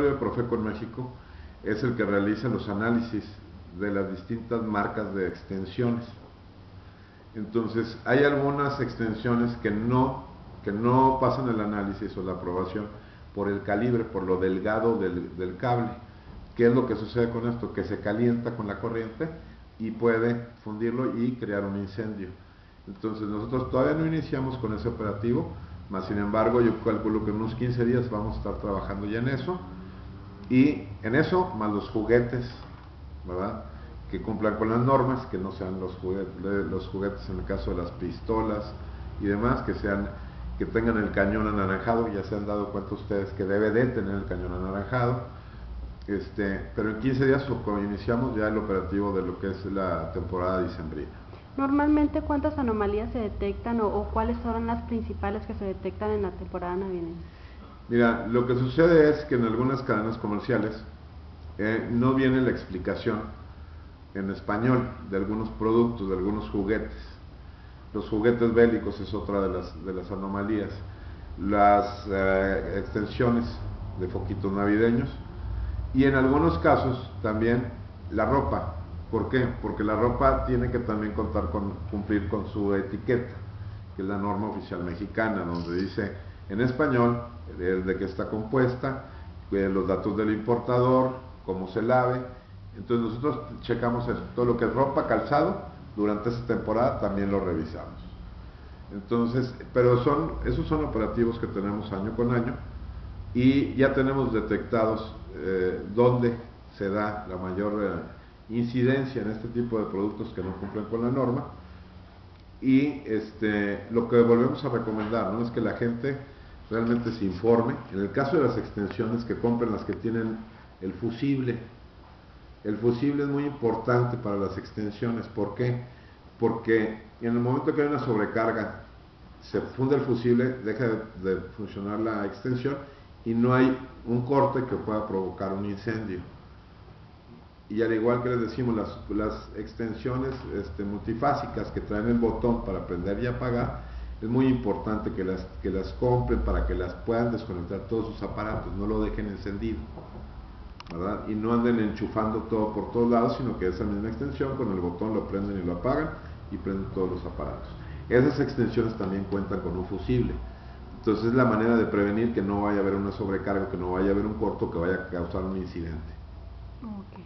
de Profeco en México es el que realiza los análisis de las distintas marcas de extensiones. Entonces, hay algunas extensiones que no, que no pasan el análisis o la aprobación por el calibre, por lo delgado del, cable. ¿Qué es lo que sucede con esto? Que se calienta con la corriente y puede fundirlo y crear un incendio. Entonces nosotros todavía no iniciamos con ese operativo, más sin embargo yo calculo que en unos 15 días vamos a estar trabajando ya en eso y en eso más los juguetes, ¿verdad? Que cumplan con las normas, que no sean los juguetes, los juguetes en el caso de las pistolas y demás, que sean que tengan el cañón anaranjado, ya se han dado cuenta ustedes que debe de tener el cañón anaranjado. Este, pero en 15 días iniciamos ya el operativo de lo que es la temporada dicembrina. Normalmente, ¿cuántas anomalías se detectan o, o, cuáles son las principales que se detectan en la temporada navideña? Mira, lo que sucede es que en algunas cadenas comerciales eh, no viene la explicación en español de algunos productos, de algunos juguetes. Los juguetes bélicos es otra de las, de las anomalías. Las eh, extensiones de foquitos navideños y en algunos casos también la ropa ¿Por qué? Porque la ropa tiene que también contar con, cumplir con su etiqueta, que es la norma oficial mexicana, donde dice en español de qué está compuesta, los datos del importador, cómo se lave. Entonces nosotros checamos eso, todo lo que es ropa, calzado, durante esta temporada también lo revisamos. Entonces, pero esos son operativos que tenemos año con año y ya tenemos detectados eh, dónde se da la mayor... Eh, incidencia en este tipo de productos que no cumplen con la norma. Y este, lo que volvemos a recomendar ¿no? es que la gente realmente se informe. En el caso de las extensiones, que compren las que tienen el fusible. El fusible es muy importante para las extensiones. ¿Por qué? Porque en el momento que hay una sobrecarga, se funde el fusible, deja de, funcionar la extensión y no hay un corte que pueda provocar un incendio y al igual que les decimos, las, las extensiones este, multifásicas que traen el botón para prender y apagar, es muy importante que las, que las compren para que las puedan desconectar todos sus aparatos, no lo dejen encendido, ¿verdad? Y no anden enchufando todo por todos lados, sino que esa misma extensión con el botón lo prenden y lo apagan y prenden todos los aparatos. Esas extensiones también cuentan con un fusible. Entonces es la manera de prevenir que no vaya a haber una sobrecarga, que no vaya a haber un corto que vaya a causar un incidente. Okay.